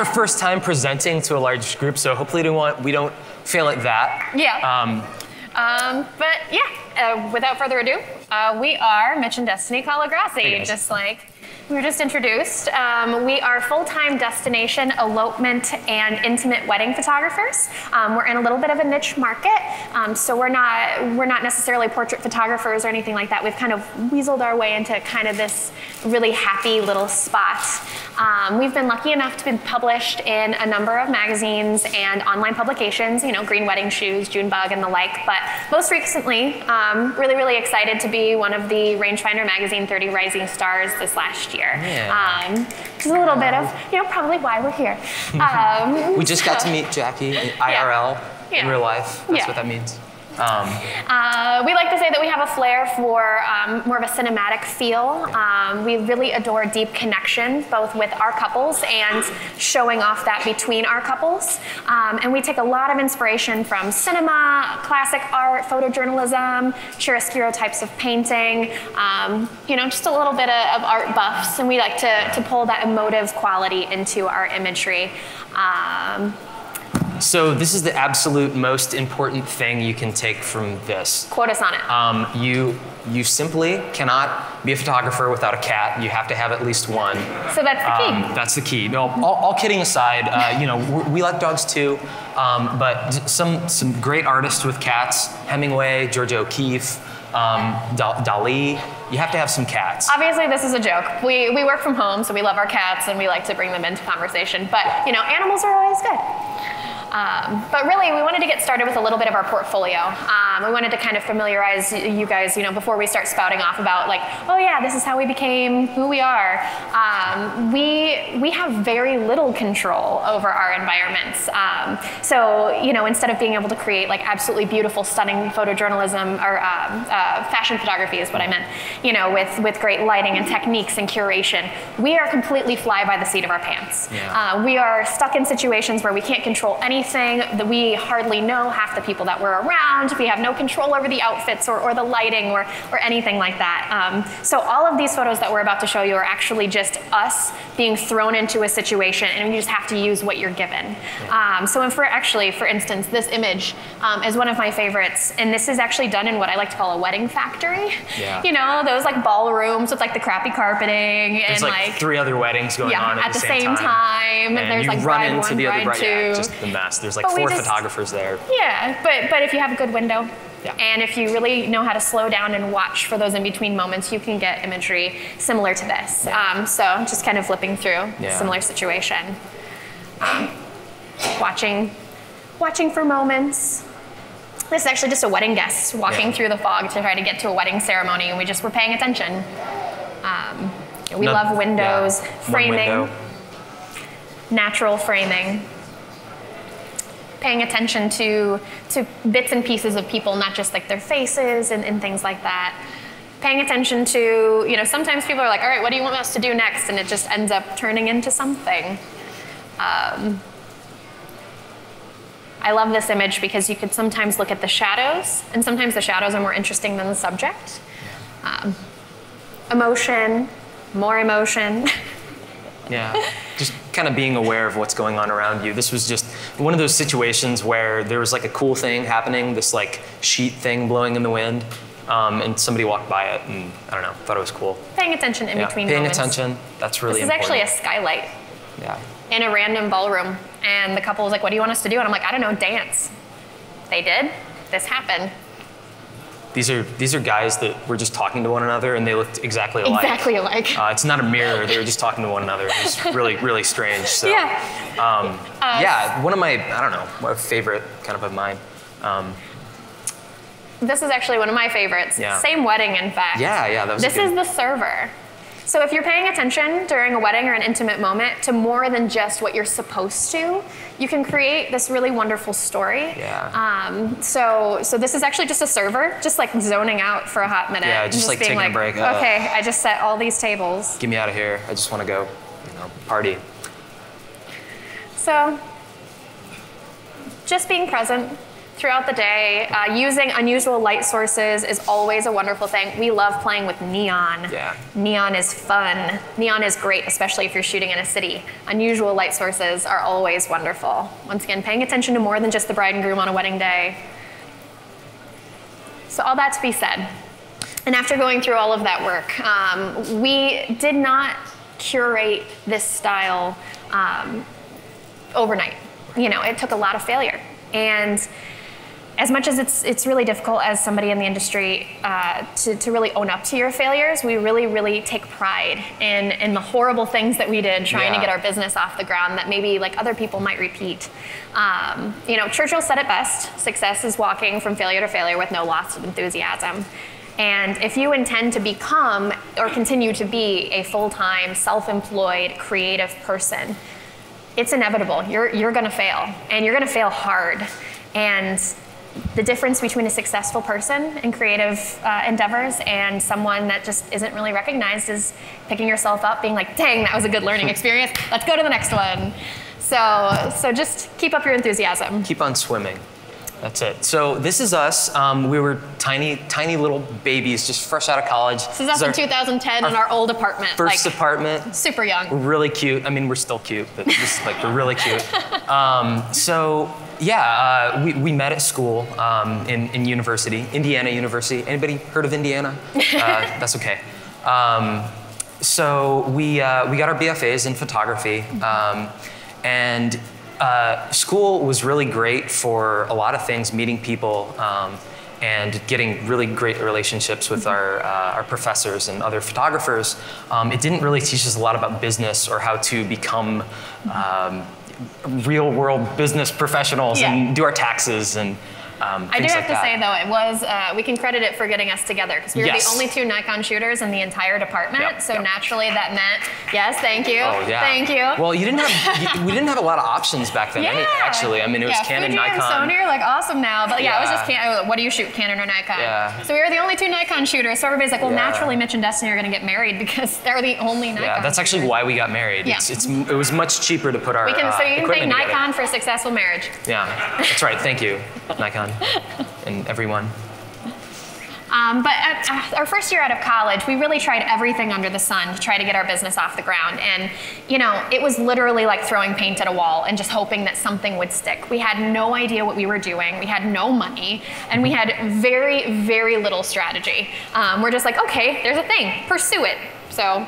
our first time presenting to a large group, so hopefully we don't, we don't fail at that. Yeah. Um, Um, but yeah, uh, without further ado, uh, we are Mitch and Destiny Colagrossi, Hey, just like we were just introduced. Um, we are full-time destination elopement and intimate wedding photographers. Um, we're in a little bit of a niche market, um, so we're not we're not necessarily portrait photographers or anything like that. We've kind of weaseled our way into kind of this really happy little spot. Um, we've been lucky enough to be published in a number of magazines and online publications, you know, Green Wedding Shoes, Junebug, and the like. But most recently, um, really, really excited to be one of the Rangefinder Magazine 30 Rising Stars this last year. Yeah. Um, which a little bit of, you know, probably why we're here. Um, we just got to meet Jackie IRL in real life. That's Yeah. what that means. Um, Uh, we like to say that we have a flair for um, more of a cinematic feel. Um, we really adore deep connection, both with our couples and showing off that between our couples. Um, and we take a lot of inspiration from cinema, classic art, photojournalism, chiaroscuro types of painting, um, you know, just a little bit of, of art buffs. And we like to, to pull that emotive quality into our imagery. Um, so this is the absolute most important thing you can take from this. quote us on it. Um, you you simply cannot be a photographer without a cat. You have to have at least one. so that's the key. Um, that's the key. No, all, all kidding aside, uh, you know, we we like dogs too, um, but some some great artists with cats, Hemingway, George O'Keeffe, um, Dali. You have to have some cats. Obviously, this is a joke. We, we work from home, so we love our cats and we like to bring them into conversation. But, you know, animals are always good. Um, but really, we wanted to get started with a little bit of our portfolio. Um, we wanted to kind of familiarize you guys, you know, before we start spouting off about like, oh yeah, this is how we became who we are. Um, we we have very little control over our environments. Um, so you know, instead of being able to create like absolutely beautiful, stunning photojournalism or um, uh, fashion photography is what I meant, you know, with with great lighting and techniques and curation, we are completely fly by the seat of our pants. Yeah. Uh, we are stuck in situations where we can't control anything. That we hardly know half the people that we're around. We have no control over the outfits or, or the lighting or, or anything like that. Um, so all of these photos that we're about to show you are actually just us being thrown into a situation, and you just have to use what you're given. Um, so and for actually, for instance, this image um, is one of my favorites, and this is actually done in what I like to call a wedding factory. Yeah. You know, those like ballrooms with like the crappy carpeting There's and like, three other weddings going yeah, on at, at the same time. And There's you like run bride into one, the other bride bride. Yeah, just the mess. There's like But four just- photographers there. Yeah, but but if you have a good window, Yeah. and if you really know how to slow down and watch for those in between moments, you can get imagery similar to this. Yeah. Um, so just kind of flipping through Yeah. similar situation, um, watching, watching for moments. This is actually just a wedding guest walking through the fog to try to get to a wedding ceremony, and we just were paying attention. Um, we No- love windows, framing, window. natural framing paying attention to to bits and pieces of people not just like their faces and, and things like that paying attention to you know sometimes people are like all right what do you want us to do next and it just ends up turning into something um, I love this image because you could sometimes look at the shadows, and sometimes the shadows are more interesting than the subject. Um, emotion, more emotion. Yeah, just kind of being aware of what's going on around you. This was just one of those situations where there was like a cool thing happening, this like sheet thing blowing in the wind, um, and somebody walked by it, and I don't know, thought it was cool. paying attention in Yeah, between paying moments. attention. That's really This is important. actually a skylight yeah. in a random ballroom, and the couple was like, "What do you want us to do?" And I'm like, "I don't know, dance." They did. This happened. These are these are guys that were just talking to one another, and they looked exactly alike. Exactly alike. Uh, it's not a mirror. They were just talking to one another. It was really, really strange. So, Yeah. Um, Uh, yeah, one of my, I don't know, my favorite kind of of mine. Um, This is actually one of my favorites. Yeah. Same wedding, in fact. Yeah, yeah, that was This is the server. So if you're paying attention during a wedding or an intimate moment to more than just what you're supposed to, you can create this really wonderful story. Yeah. Um, so so this is actually just a server, just like zoning out for a hot minute. Yeah, and just, like, taking a break. Uh, okay, I just set all these tables. get me out of here. I just want to go, you know, party. So, just being present, throughout the day. Uh, using unusual light sources is always a wonderful thing. We love playing with neon. Yeah. Neon is fun. Neon is great, especially if you're shooting in a city. Unusual light sources are always wonderful. Once again, paying attention to more than just the bride and groom on a wedding day. So, all that to be said, and after going through all of that work, um, we did not curate this style um, overnight. You know, it took a lot of failure. And as much as it's, it's really difficult as somebody in the industry uh, to, to really own up to your failures, we really, really take pride in, in the horrible things that we did trying to get our business off the ground that maybe like other people might repeat. Um, you know, Churchill said it best success is walking from failure to failure with no loss of enthusiasm. And if you intend to become or continue to be a full time, self employed, creative person, it's inevitable. You're, you're going to fail, and you're going to fail hard. And the difference between a successful person in creative uh, endeavors and someone that just isn't really recognized is picking yourself up, being like, dang, that was a good learning experience. Let's go to the next one. So, so just keep up your enthusiasm. Keep on swimming. That's it. So this is us. Um, we were tiny, tiny little babies, just fresh out of college. This is us in our 2010 in our old apartment. First like, apartment. super young. really cute. I mean, we're still cute, but just like we're really cute. Um, so yeah, uh, we, we met at school um, in, in university, Indiana University. Anybody heard of Indiana? Uh, that's okay. Um, so we uh, we got our BFAs in photography, um, and uh, school was really great for a lot of things, meeting people. Um, and getting really great relationships with our, uh, our professors and other photographers. Um, it didn't really teach us a lot about business or how to become um, real world business professionals Yeah. and do our taxes and um, I do have like to that. say though, it was uh, we can credit it for getting us together because we were Yes. the only two Nikon shooters in the entire department. Yep, so yep. naturally that meant yes, thank you, Oh yeah. thank you. Well, you didn't have we didn't have a lot of options back then. yeah, any- actually, I mean, it was yeah, Canon, Fuji Nikon. and Sony are like awesome now, but yeah, it was just Canon. What do you shoot, Canon or Nikon? Yeah. So we were the only two Nikon shooters. So everybody's like, well, Yeah. naturally, Mitch and Destiny are going to get married because they're the only Nikon. Yeah, that's actually shooters. why we got married. Yeah. It's, it's it was much cheaper to put our We can, uh, so you can thank equipment together. Nikon for a successful marriage. Yeah, that's right. Thank you, Nikon, and everyone. Um, but at, at our first year out of college, we really tried everything under the sun to try to get our business off the ground. And, you know, it was literally like throwing paint at a wall and just hoping that something would stick. We had no idea what we were doing, we had no money, and we had very, very little strategy. Um, we're just like, okay, there's a thing, pursue it. So,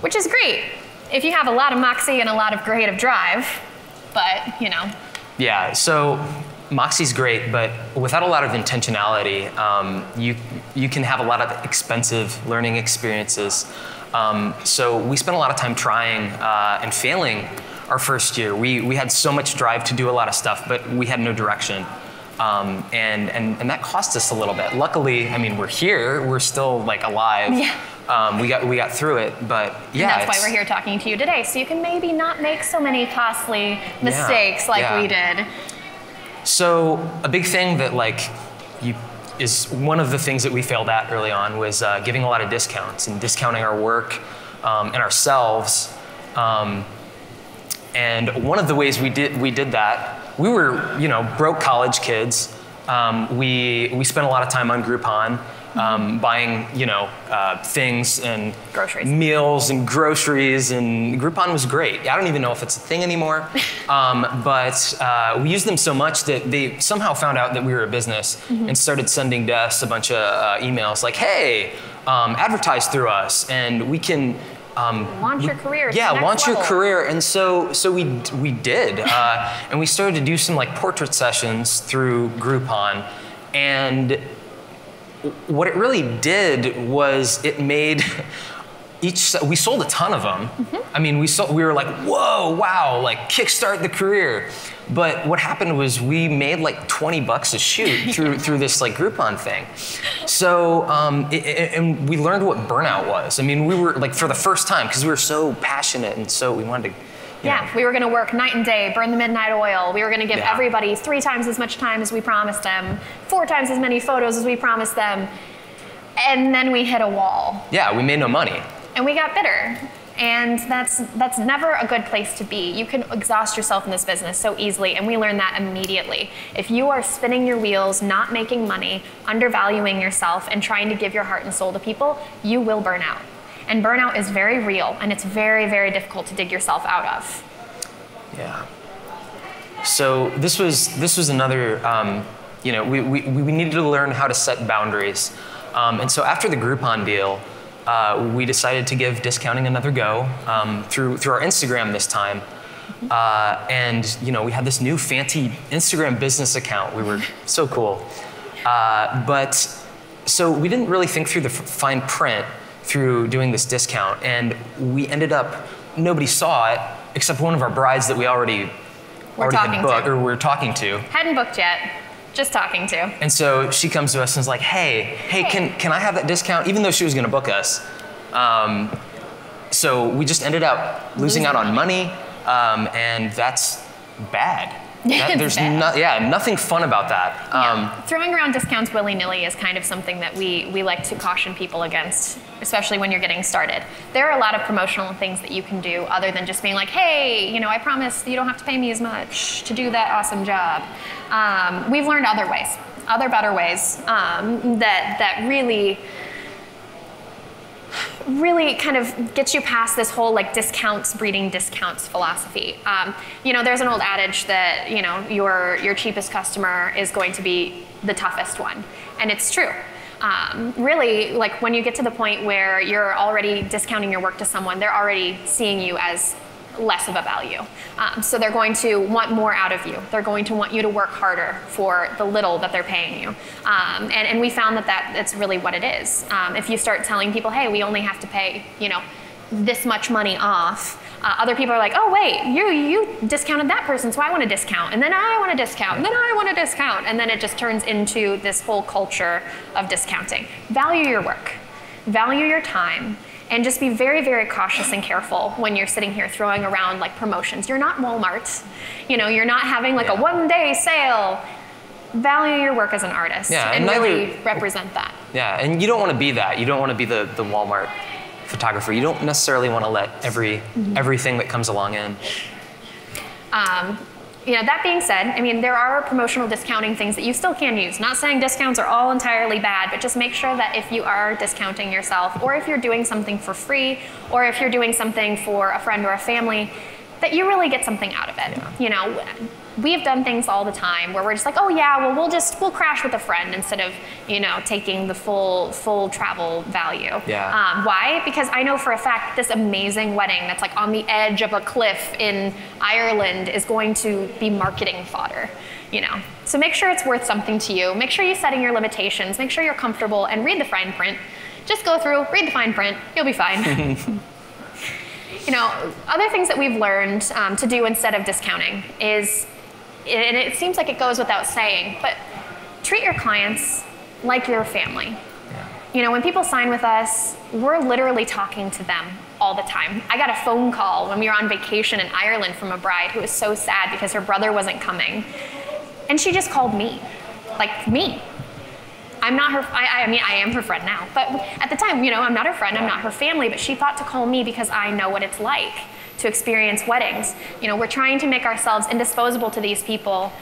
which is great if you have a lot of moxie and a lot of creative drive, but, you know, Yeah, so Moxie's great, but without a lot of intentionality, um, you you can have a lot of expensive learning experiences. Um, so we spent a lot of time trying uh, and failing our first year. We we had so much drive to do a lot of stuff, but we had no direction. Um, and, and, and that cost us a little bit. Luckily, I mean, we're here. We're still like alive. Yeah. Um, we got we got through it, but yeah, And that's why we're here talking to you today. So you can maybe not make so many costly mistakes like yeah. we did. So a big thing that like you is one of the things that we failed at early on was uh, giving a lot of discounts and discounting our work um, and ourselves. Um, and one of the ways we did we did that, we were you know broke college kids. Um, we we spent a lot of time on Groupon. Um, buying, you know, uh, things and Groceries. meals and groceries, and Groupon was great. I don't even know if it's a thing anymore, um, but uh, we used them so much that they somehow found out that we were a business Mm-hmm. and started sending us a bunch of uh, emails like, "Hey, um, advertise through us, and we can." Um, Launch your career Yeah, launch your career, and so so we we did, uh, and we started to do some like portrait sessions through Groupon, and what it really did was it made each we sold a ton of them i mean we sold we were like whoa wow like kickstart the career. But what happened was we made like 20 bucks a shoot through through this like groupon thing. So um, it, it- and we learned what burnout was. I mean we were like for the first time because we were so passionate and so we wanted to you Yeah, we were going to work night and day, burn the midnight oil. We were going to give Yeah. everybody three times as much time as we promised them, four times as many photos as we promised them. And then we hit a wall yeah we made no money and we got bitter. And that's that's never a good place to be. You can exhaust yourself in this business so easily, and we learned that immediately. If you are spinning your wheels, not making money, undervaluing yourself, and trying to give your heart and soul to people, you will burn out. And burnout is very real, and it's very, very difficult to dig yourself out of. Yeah. So this was this was another. Um, you know, we, we, we needed to learn how to set boundaries. Um, and so after the Groupon deal, uh, we decided to give discounting another go um, through through our Instagram this time. Uh, and you know, we had this new fancy Instagram business account. We were so cool. Uh, but so we didn't really think through the f- fine print through doing this discount, and we ended up nobody saw it except one of our brides that we already We're already talking had booked to. or we were talking to. Hadn't booked yet, just talking to. And so she comes to us and is like, "Hey, hey, can can I have that discount?" Even though she was going to book us. Um, so we just ended up losing out on money, um, and that's bad. That- there's no, yeah, nothing fun about that. Um, Throwing around discounts willy nilly is kind of something that we, we like to caution people against, especially when you're getting started. There are a lot of promotional things that you can do other than just being like, hey, you know, I promise you don't have to pay me as much to do that awesome job. Um, we've learned other ways, other better ways um, that, that really really kind of gets you past this whole like discounts breeding discounts philosophy. Um, you know, there's an old adage that you know your your cheapest customer is going to be the toughest one, and it's true. Um, really, like when you get to the point where you're already discounting your work to someone, they're already seeing you as less of a value. Um, so they're going to want more out of you. They're going to want you to work harder for the little that they're paying you. Um, and, and we found that, that that's really what it is. Um, if you start telling people, hey, we only have to pay, you know, this much money off, uh, other people are like, oh wait, you you discounted that person, so I want a discount, and then I want a discount, and then I want a discount, and then it just turns into this whole culture of discounting. Value your work, value your time, and just be very, very cautious and careful when you're sitting here throwing around like promotions. You're not Walmart, you know, you're not having like a one-day sale. Value your work as an artist Yeah, and, and neither- really represent that. yeah, and you don't want to be that. You don't want to be the, the Walmart photographer. You don't necessarily want to let every Mm-hmm. everything that comes along in. Um, you know, that being said, I mean, there are promotional discounting things that you still can use. Not saying discounts are all entirely bad, but just make sure that if you are discounting yourself, or if you're doing something for free, or if you're doing something for a friend or a family, that you really get something out of it. You know, we've done things all the time where we're just like, oh yeah, well we'll just we'll crash with a friend instead of you know taking the full full travel value. Yeah. Um, why? Because I know for a fact this amazing wedding that's like on the edge of a cliff in Ireland is going to be marketing fodder. You know, so make sure it's worth something to you. Make sure you're setting your limitations. Make sure you're comfortable and read the fine print. Just go through, read the fine print. You'll be fine. you know, other things that we've learned um, to do instead of discounting is, and it seems like it goes without saying, but treat your clients like your family. You know, when people sign with us, we're literally talking to them all the time. I got a phone call when we were on vacation in Ireland from a bride who was so sad because her brother wasn't coming. And she just called me, like me. I'm not her, I, I mean, I am her friend now, but at the time, you know, I'm not her friend, I'm not her family, but she thought to call me because I know what it's like to experience weddings. You know, we're trying to make ourselves indisposable to these people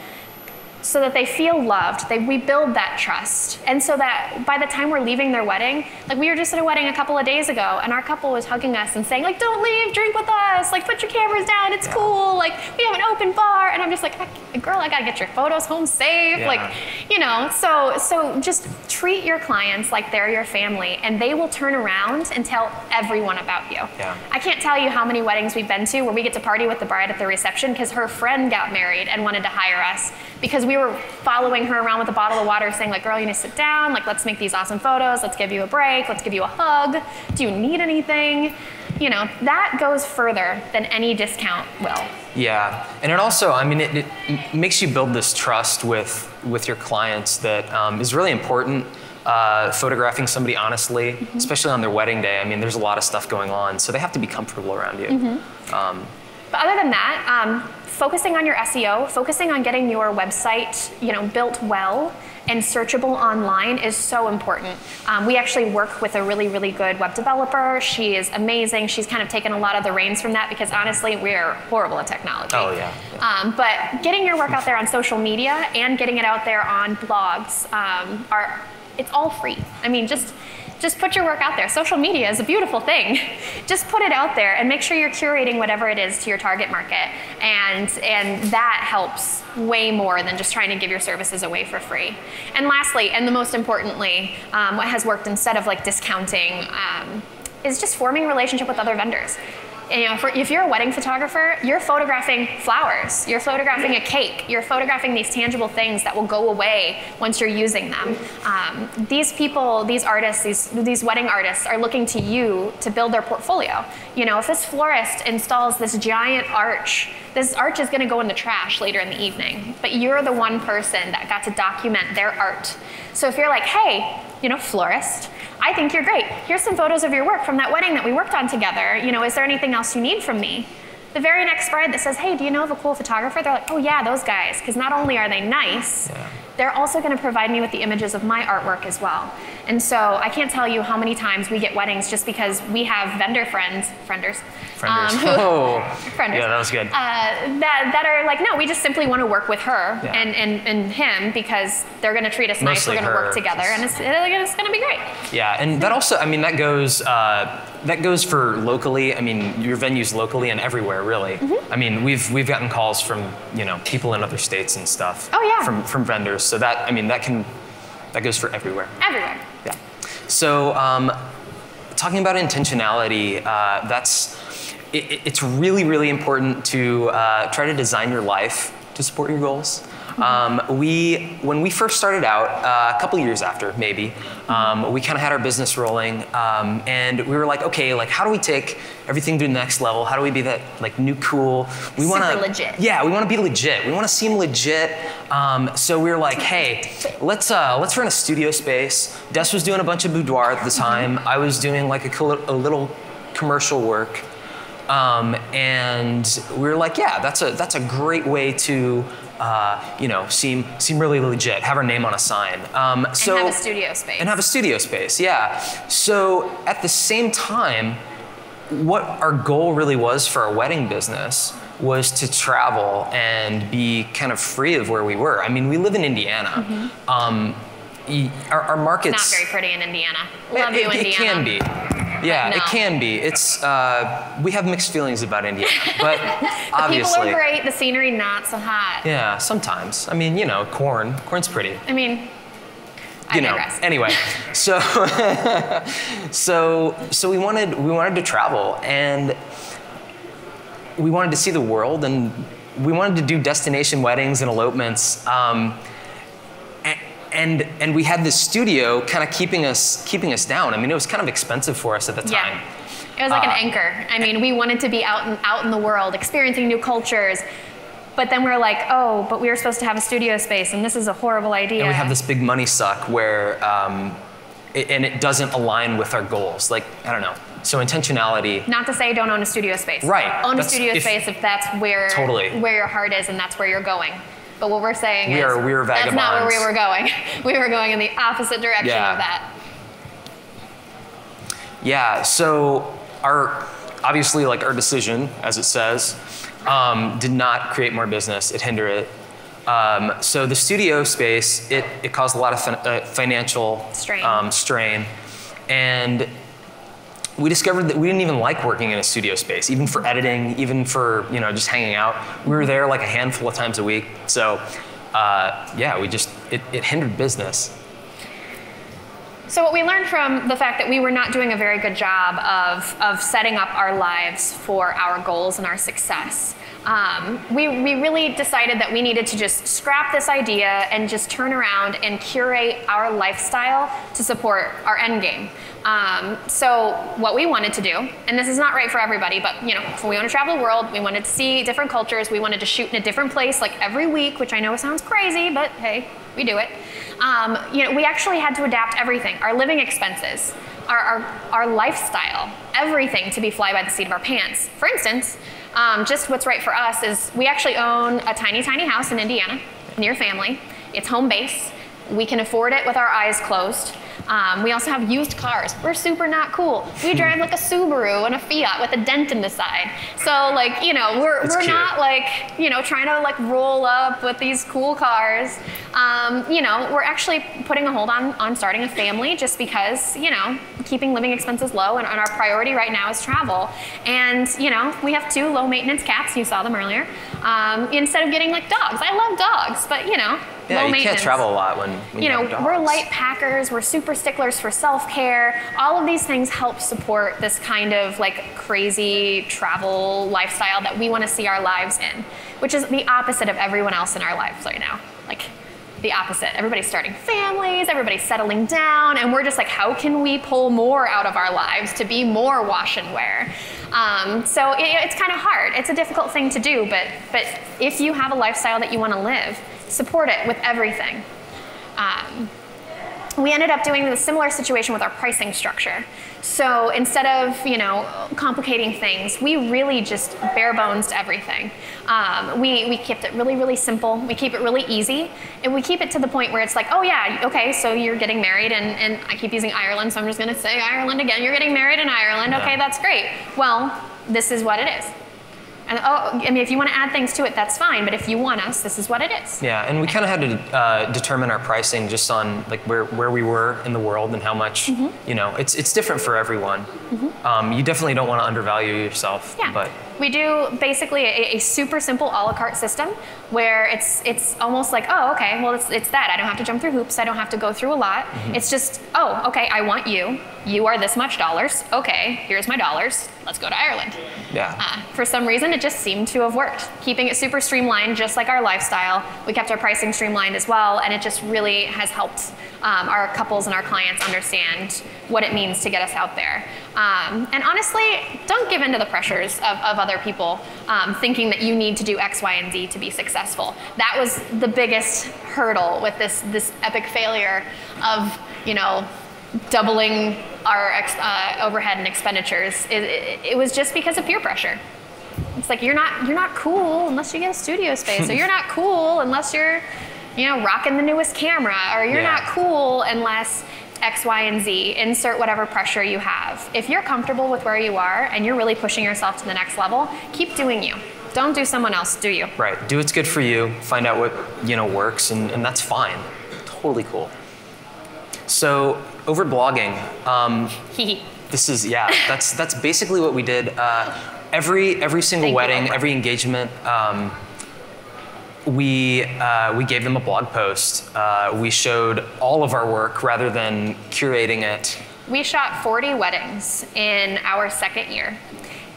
so that they feel loved. They, we build that trust. And so that by the time we're leaving their wedding, like we were just at a wedding a couple of days ago and our couple was hugging us and saying like, don't leave, drink with us, like put your cameras down, it's cool, like we have an open bar. Just like, girl, I gotta get your photos home safe. Yeah. Like, you know, so, so just treat your clients like they're your family and they will turn around and tell everyone about you. Yeah. I can't tell you how many weddings we've been to where we get to party with the bride at the reception because her friend got married and wanted to hire us because we were following her around with a bottle of water saying like, girl, you need to sit down. Like, let's make these awesome photos. Let's give you a break. Let's give you a hug. Do you need anything? You know, that goes further than any discount will. Yeah, and it also, I mean, it, it makes you build this trust with with your clients that um, is really important. Uh, photographing somebody honestly, Mm-hmm. especially on their wedding day. I mean, there's a lot of stuff going on, so they have to be comfortable around you. Mm-hmm. Um, But other than that, um, focusing on your SEO, focusing on getting your website, you know, built well, and searchable online is so important. Um, we actually work with a really, really good web developer. She is amazing. She's kind of taken a lot of the reins from that because honestly, we're horrible at technology. Oh, yeah, Um, but getting your work out there on social media and getting it out there on blogs um, are, it's all free. I mean, just just put your work out there. Social media is a beautiful thing. just put it out there and make sure you're curating whatever it is to your target market. And, and that helps way more than just trying to give your services away for free. And lastly, and the most importantly, um, what has worked instead of like discounting um, is just forming relationship with other vendors you know, if you're a wedding photographer, you're photographing flowers, you're photographing a cake, you're photographing these tangible things that will go away once you're using them. Um, these people, these artists, these, these wedding artists are looking to you to build their portfolio. You know, if this florist installs this giant arch, this arch is going to go in the trash later in the evening, but you're the one person that got to document their art. So if you're like, hey, you know, florist, I think you're great. Here's some photos of your work from that wedding that we worked on together. You know, is there anything else you need from me? The very next bride that says, hey, do you know of a cool photographer? They're like, oh yeah, those guys. Because not only are they nice, yeah. They're also going to provide me with the images of my artwork as well. And so I can't tell you how many times we get weddings just because we have vendor friends, frienders, frienders. Um, who, oh, frienders. Yeah, that was good. Uh, that, that are like, no, we just simply want to work with her yeah. and, and, and him because they're going to treat us Mostly nice. We're going to work together, and it's, it's going to be great. Yeah, and that also, I mean, that goes. Uh, that goes for locally. I mean, your venues locally and everywhere, really. Mm-hmm. I mean, we've we've gotten calls from you know people in other states and stuff. Oh yeah. From from vendors. So that I mean that can that goes for everywhere. Everywhere. Yeah. So, um, talking about intentionality, uh, that's it, it's really, really important to uh, try to design your life to support your goals. Um, we, when we first started out, uh, a couple years after, maybe, um, we kind of had our business rolling, um, and we were like, okay, like how do we take everything to the next level? How do we be that like new cool? We want to legit. Yeah, we want to be legit. We want to seem legit. Um, so we were like, hey, let's uh, let's rent a studio space. Des was doing a bunch of boudoir at the time. I was doing like a, a little commercial work. Um, and we were like, yeah, that's a that's a great way to uh, you know, seem seem really legit. Have our name on a sign. Um, so and have a studio space. And have a studio space, yeah. So at the same time, what our goal really was for our wedding business was to travel and be kind of free of where we were. I mean, we live in Indiana. Mm-hmm. Um, our, our market's not very pretty in Indiana. Love it, you, Indiana. It can be. Yeah, it can be. It's uh, we have mixed feelings about Indiana, but obviously people are great. The scenery not so hot. Yeah, sometimes. I mean, you know, corn. Corn's pretty. I mean, I you know. Anyway, so so so we wanted we wanted to travel and we wanted to see the world and we wanted to do destination weddings and elopements. Um, and and we had this studio kind of keeping us keeping us down. I mean, it was kind of expensive for us at the time. Yeah. It was like uh, an anchor. I mean, we wanted to be out in, out in the world, experiencing new cultures. But then we're like, oh, but we were supposed to have a studio space, and this is a horrible idea. And we have this big money suck where, um, it, and it doesn't align with our goals. Like, I don't know. So intentionality. Not to say don't own a studio space. Right. Own a studio if, space if that's where totally. where your heart is and that's where you're going. But what we're saying we is are, we are that's not where we were going. we were going in the opposite direction yeah. of that. Yeah. So our obviously like our decision, as it says, um, did not create more business. It hindered it. Um, so the studio space, it, it caused a lot of fin- uh, financial strain. Um, strain, and we discovered that we didn't even like working in a studio space, even for editing, even for you know just hanging out. We were there like a handful of times a week. So uh, yeah, we just it, it hindered business. So what we learned from the fact that we were not doing a very good job of, of setting up our lives for our goals and our success um, we, we really decided that we needed to just scrap this idea and just turn around and curate our lifestyle to support our end game. Um, so what we wanted to do, and this is not right for everybody, but you know, we want to travel the world, we wanted to see different cultures, we wanted to shoot in a different place like every week, which I know sounds crazy, but hey, we do it. Um, you know, we actually had to adapt everything, our living expenses, our, our, our lifestyle, everything to be fly by the seat of our pants. For instance, um, just what's right for us is we actually own a tiny, tiny house in Indiana near family. It's home base. We can afford it with our eyes closed. Um, we also have used cars. We're super not cool. We drive like a Subaru and a Fiat with a dent in the side. So like, you know, we're, we're cute. not like, you know, trying to like roll up with these cool cars. Um, you know, we're actually putting a hold on, on starting a family just because, you know, keeping living expenses low and, and our priority right now is travel. And, you know, we have two low maintenance cats. You saw them earlier. Um, instead of getting like dogs. I love dogs, but you know, Yeah, you can't travel a lot when, when you you, know, we're light packers, we're super sticklers for self care. All of these things help support this kind of like crazy travel lifestyle that we want to see our lives in, which is the opposite of everyone else in our lives right now. Like, the opposite. Everybody's starting families, everybody's settling down, and we're just like, how can we pull more out of our lives to be more wash and wear? Um, so it, it's kind of hard. It's a difficult thing to do, but but if you have a lifestyle that you want to live, support it with everything. Um, we ended up doing a similar situation with our pricing structure. So instead of you know complicating things, we really just bare bones everything. Um, we we kept it really really simple. We keep it really easy, and we keep it to the point where it's like, oh yeah, okay, so you're getting married, and, and I keep using Ireland, so I'm just going to say Ireland again. You're getting married in Ireland. Okay, that's great. Well, this is what it is. And oh, I mean, if you want to add things to it, that's fine. But if you want us, this is what it is. Yeah, and we kind of had to uh, determine our pricing just on like where, where we were in the world and how much Mm-hmm. you know. It's it's different for everyone. Um, you definitely don't want to undervalue yourself. Yeah. But we do basically a, a super simple a la carte system where it's it's almost like, oh, okay, well, it's, it's that. I don't have to jump through hoops. I don't have to go through a lot. Mm-hmm. It's just, oh, okay, I want you. You are this much dollars. Okay, here's my dollars. Let's go to Ireland. yeah. Uh, for some reason, it just seemed to have worked. Keeping it super streamlined, just like our lifestyle. We kept our pricing streamlined as well, and it just really has helped um, our couples and our clients understand what it means to get us out there. Um, and honestly, don't give in to the pressures of, of other people um, thinking that you need to do X, Y, and Z to be successful. That was the biggest hurdle with this this epic failure of you know doubling our ex, uh, overhead and expenditures. It, it, it was just because of peer pressure. It's like you're not you're not cool unless you get a studio space, or you're not cool unless you're, you know, rocking the newest camera, or you're Yeah. not cool unless X, Y, and Z. Insert whatever pressure you have. If you're comfortable with where you are and you're really pushing yourself to the next level, keep doing you. Don't do someone else. Do you? Right. Do what's good for you. Find out what you know works, and, and that's fine. Totally cool. So over blogging, um, this is yeah. That's that's basically what we did. Uh, every every single Thank wedding, every engagement. Um, we uh, we gave them a blog post. Uh, we showed all of our work rather than curating it. We shot 40 weddings in our second year.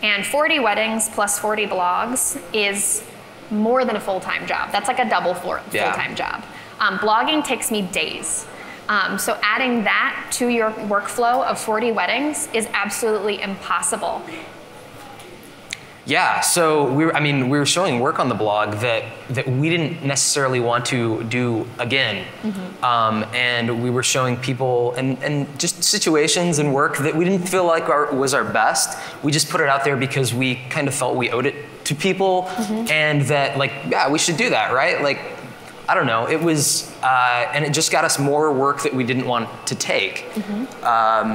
And 40 weddings plus 40 blogs is more than a full time job. That's like a double full Yeah. time job. Um, blogging takes me days. Um, so adding that to your workflow of 40 weddings is absolutely impossible. Yeah, so we were, I mean, we were showing work on the blog that, that we didn't necessarily want to do again. Um, and we were showing people and, and just situations and work that we didn't feel like our, was our best. We just put it out there because we kind of felt we owed it to people and that, like, yeah, we should do that, right? Like, I don't know. It was, uh, and it just got us more work that we didn't want to take.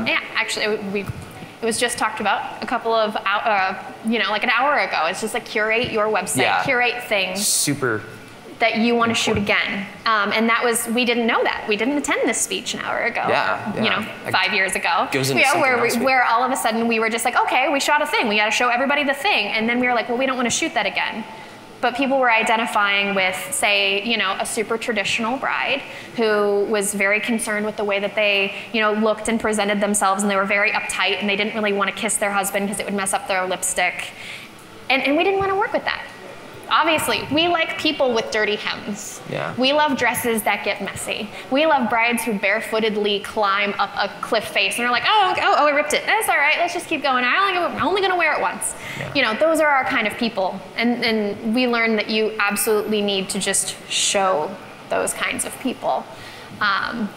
Yeah, actually, we. It was just talked about a couple of, uh, you know, like an hour ago. It's just like curate your website, Yeah. curate things. Super. that you want to shoot again. Um, and that was, we didn't know that. We didn't attend this speech an hour ago. Yeah, You know, five years ago. goes into yeah, where, we- where all of a sudden we were just like, okay, we shot a thing. We got to show everybody the thing. And then we were like, well, we don't want to shoot that again. But people were identifying with, say, you know, a super traditional bride who was very concerned with the way that they, you know, looked and presented themselves, and they were very uptight, and they didn't really want to kiss their husband because it would mess up their lipstick. And, and we didn't want to work with that. Obviously, we like people with dirty hems. Yeah. We love dresses that get messy. We love brides who barefootedly climb up a cliff face and are like, oh, oh, oh, I ripped it. That's all right. Let's just keep going. I only, I'm only going to wear it once. Yeah. You know, those are our kind of people. And, and we learned that you absolutely need to just show those kinds of people. Um,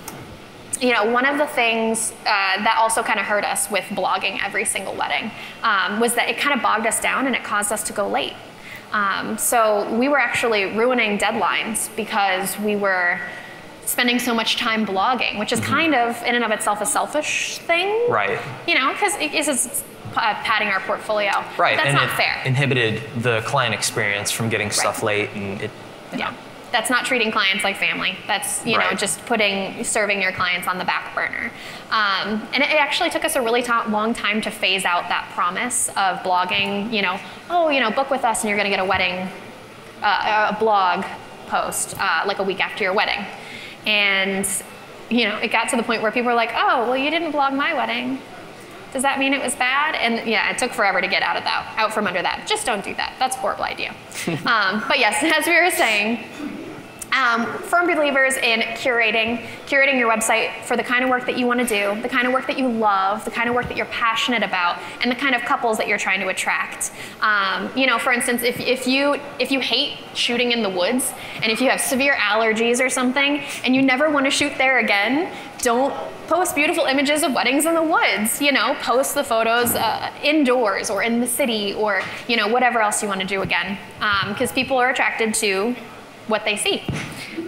you know, one of the things uh, that also kind of hurt us with blogging every single wedding um, was that it kind of bogged us down and it caused us to go late. Um, so we were actually ruining deadlines because we were spending so much time blogging, which is kind of in and of itself a selfish thing. Mm-hmm. Right. You know, because it is it's uh, padding our portfolio. Right. That's and not it fair. inhibited the client experience from getting stuff late and it yeah. That's not treating clients like family. That's you know just putting serving your clients on the back burner. Um, and it actually took us a really long time to phase out that promise of blogging. You know, oh, you know, book with us and you're going to get a wedding, uh, a blog post uh, like a week after your wedding. And you know, it got to the point where people were like, oh, well, you didn't blog my wedding. Does that mean it was bad? And yeah, it took forever to get out of that, out from under that. Just don't do that. That's a horrible idea. um, but yes, as we were saying, um, firm believers in curating, curating your website for the kind of work that you want to do, the kind of work that you love, the kind of work that you're passionate about, and the kind of couples that you're trying to attract. Um, you know, for instance, if, if you if you hate shooting in the woods, and if you have severe allergies or something, and you never want to shoot there again, don't post beautiful images of weddings in the woods. You know, post the photos uh, indoors or in the city or you know whatever else you want to do again, because people are attracted to what they see.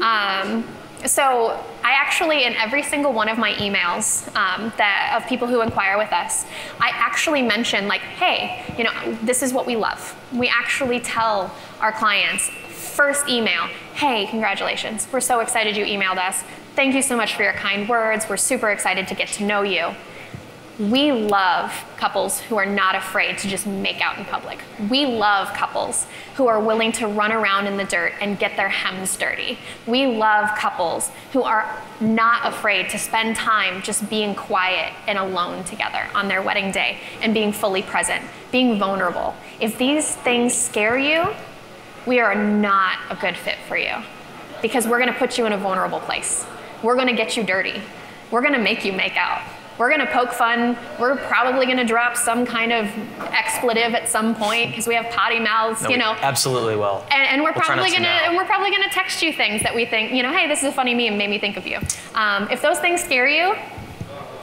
Um, so I actually, in every single one of my emails um, that of people who inquire with us, I actually mention like, hey, you know, this is what we love. We actually tell our clients first email, hey, congratulations, we're so excited you emailed us. Thank you so much for your kind words. We're super excited to get to know you. We love couples who are not afraid to just make out in public. We love couples who are willing to run around in the dirt and get their hems dirty. We love couples who are not afraid to spend time just being quiet and alone together on their wedding day and being fully present, being vulnerable. If these things scare you, we are not a good fit for you because we're going to put you in a vulnerable place. We're going to get you dirty. We're going to make you make out. We're going to poke fun. We're probably going to drop some kind of expletive at some point because we have potty mouths, No, you know. absolutely will. And, and we're We'll probably not to gonna and we're probably gonna text you things that we think, you know, hey, this is a funny meme, made me think of you. Um, if those things scare you,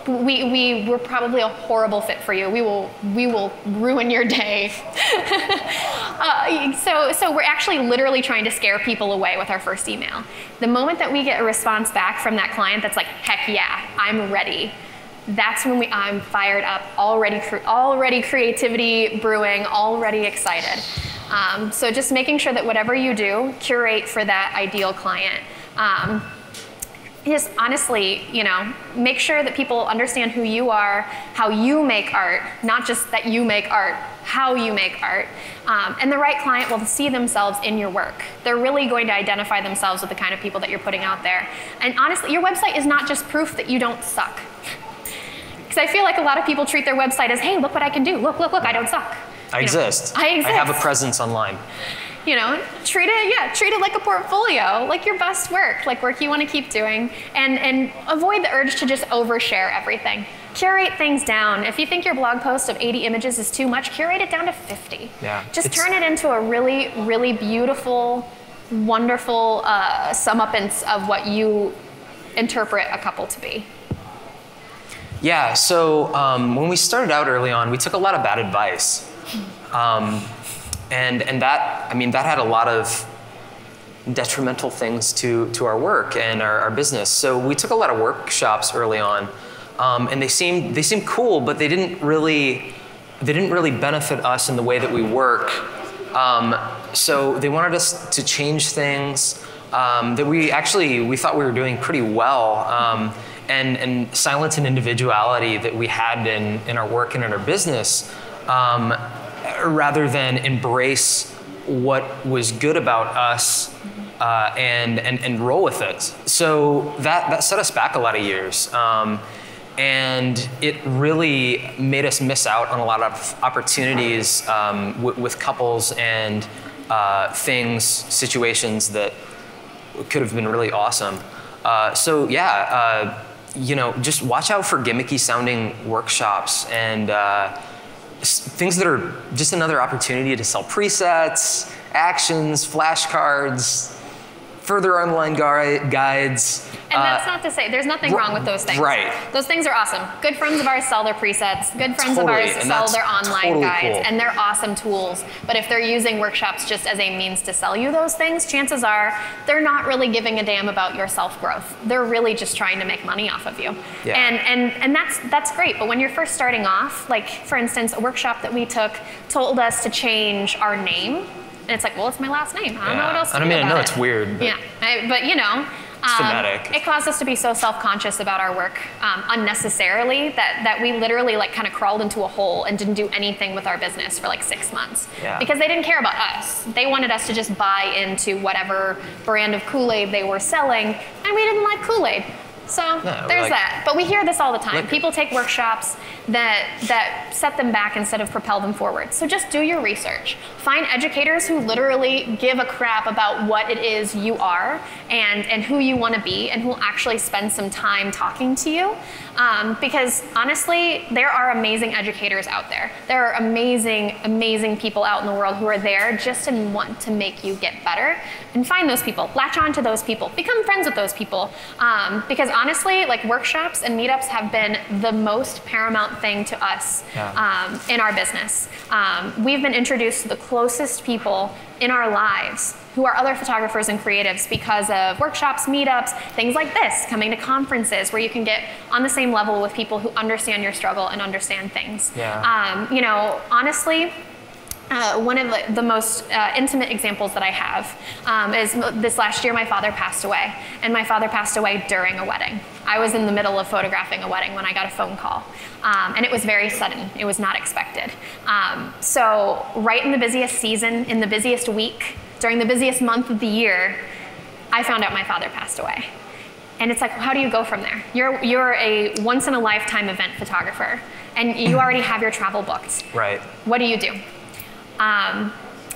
we, we we're probably a horrible fit for you. We will we will ruin your day. uh, so so we're actually literally trying to scare people away with our first email. The moment that we get a response back from that client that's like, heck yeah, I'm ready. That's when we I'm fired up, already already creativity brewing, already excited. Um, so just making sure that whatever you do, curate for that ideal client. Um, just honestly, you know, make sure that people understand who you are, how you make art, not just that you make art, how you make art. Um, and the right client will see themselves in your work. They're really going to identify themselves with the kind of people that you're putting out there. And honestly, your website is not just proof that you don't suck. Because I feel like a lot of people treat their website as, hey, look what I can do. Look, look, look, I don't suck. I You know, exist. I exist. I have a presence online. you know treat it yeah treat it like a portfolio like your best work like work you want to keep doing and and avoid the urge to just overshare everything curate things down if you think your blog post of 80 images is too much curate it down to 50 Yeah, just it's- turn it into a really really beautiful wonderful uh, sum up of what you interpret a couple to be Yeah, so um, when we started out early on, we took a lot of bad advice. Um, and, and that, I mean, that had a lot of detrimental things to, to our work and our, our business. So we took a lot of workshops early on, um, and they seemed, they seemed cool, but they didn't really, they didn't really benefit us in the way that we work. Um, so they wanted us to change things um, that we actually we thought we were doing pretty well. And, and silence and individuality that we had in, in our work and in our business, um, rather than embrace what was good about us uh, and, and, and roll with it. So that, that set us back a lot of years. Um, and it really made us miss out on a lot of opportunities um, with couples and uh, things, situations that could have been really awesome. Uh, so yeah, uh, you know, just watch out for gimmicky sounding workshops and uh, things that are just another opportunity to sell presets, actions, flashcards, further online gui- guides. And uh, that's not to say there's nothing r- wrong with those things. right. Those things are awesome. Good friends of ours sell their presets. Good friends Totally, of ours and sell their online totally guides, cool. and they're awesome tools. But if they're using workshops just as a means to sell you those things, chances are they're not really giving a damn about your self growth. They're really just trying to make money off of you. Yeah. And and and that's that's great. But when you're first starting off, like for instance, a workshop that we took told us to change our name. And it's like, well, it's my last name. I don't know what else to I do mean, know it. it's weird, but- Yeah, I, but you know, um, it caused us to be so self-conscious about our work um, unnecessarily that, that we literally like kind of crawled into a hole and didn't do anything with our business for like six months. Yeah. because they didn't care about us. They wanted us to just buy into whatever brand of kool-aid they were selling and we didn't like kool-aid. So we're there's like- that. But we hear this all the time. people take workshops that that set them back instead of propel them forward. So just do your research. Find educators who literally give a crap about what it is you are and and who you want to be and who will actually spend some time talking to you. Um, because honestly there are amazing educators out there. There are amazing amazing people out in the world who are there just to want to make you get better. And find those people. Latch on to those people. Become friends with those people. Um, because honestly like workshops and meetups have been the most paramount thing to us Yeah. um, in our business um, we've been introduced to the closest people in our lives who are other photographers and creatives because of workshops, meetups, things like this, coming to conferences where you can get on the same level with people who understand your struggle and understand things. Yeah. Um, you know, honestly, uh, one of the, the most uh, intimate examples that I have um, is this last year my father passed away, and my father passed away during a wedding. I was in the middle of photographing a wedding when I got a phone call, um, and it was very sudden. It was not expected. Um, so, right in the busiest season, in the busiest week, during the busiest month of the year, I found out my father passed away. And it's like, how do you go from there? You're, you're a once in a lifetime event photographer, and you already have your travel booked Right. what do you do? Um,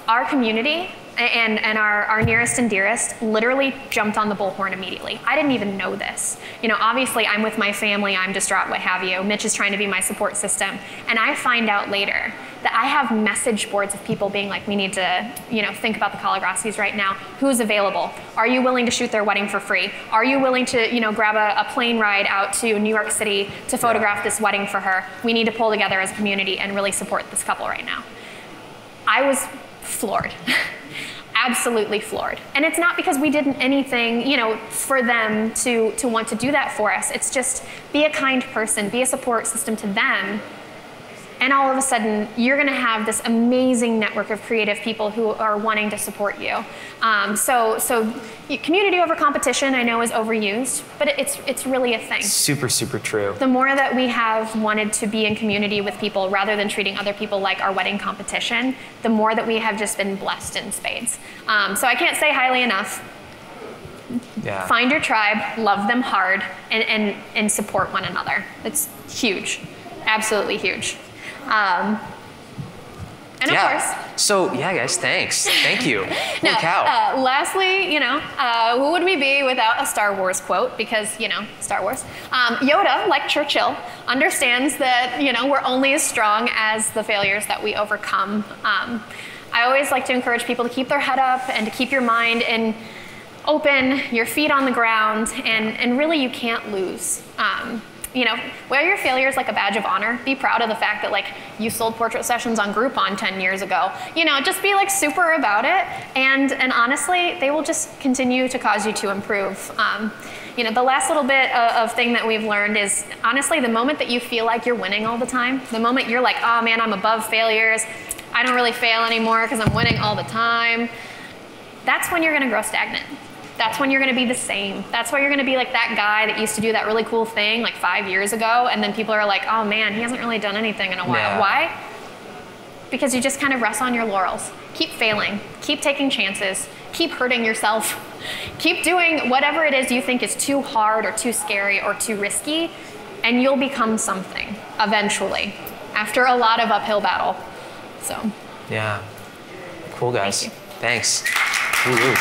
our community and, and our, our nearest and dearest literally jumped on the bullhorn immediately. I didn't even know this. You know, obviously I'm with my family, I'm distraught, what have you. Mitch is trying to be my support system. And I find out later that I have message boards of people being like, we need to, you know, think about the Colagrossis right now. Who's available? Are you willing to shoot their wedding for free? Are you willing to, you know, grab a, a plane ride out to New York City to photograph this wedding for her? We need to pull together as a community and really support this couple right now. I was floored. Absolutely floored. And it's not because we didn't anything, you know, for them to to want to do that for us. It's just be a kind person, be a support system to them. And all of a sudden, you're going to have this amazing network of creative people who are wanting to support you. Um, so, so community over competition, I know, is overused, but it's it's really a thing Super, super true. the more that we have wanted to be in community with people rather than treating other people like our wedding competition, the more that we have just been blessed in spades. Um, so I can't say highly enough. Yeah. Find your tribe, love them hard, and, and, and support one another. It's huge, absolutely huge. Um, and of course, So yeah, guys, thanks. Thank you. Cow. uh, lastly, you know, uh, who would we be without a Star Wars quote? Because, you know, Star Wars. Um, Yoda, like Churchill, understands that, you know, we're only as strong as the failures that we overcome. Um, I always like to encourage people to keep their head up and to keep your mind in open, your feet on the ground, and, and really you can't lose. Um, you know, wear your failures like a badge of honor. Be proud of the fact that like you sold portrait sessions on Groupon 10 years ago. You know, just be like super about it, and and honestly, they will just continue to cause you to improve. Um, you know, the last little bit of, of thing that we've learned is honestly, the moment that you feel like you're winning all the time, the moment you're like, oh man, I'm above failures, I don't really fail anymore because I'm winning all the time that's when you're going to grow stagnant. That's when you're going to be the same. That's why you're going to be like that guy that used to do that really cool thing like five years ago, and then people are like, oh man, he hasn't really done anything in a while. Yeah. Why? Because you just kind of rest on your laurels. Keep failing. Keep taking chances. Keep hurting yourself. Keep doing whatever it is you think is too hard or too scary or too risky, and you'll become something eventually after a lot of uphill battle. So. yeah. Cool, guys. you. Thanks. Woo-woo.